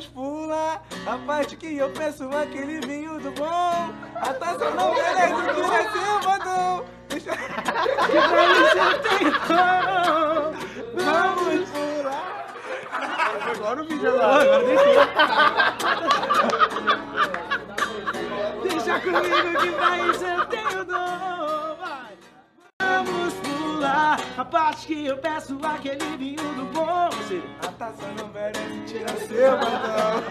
Vamos pular a parte que eu peço aquele vinho do bom. A taça não merece tira seu batom. Deixa... Vamos pular. Agora o vídeo agora. Agora deixa. Deixa comigo que pra isso eu tenho dom. Vai. Vamos pular a parte que eu peço aquele vinho do bom. A taça não seu batom.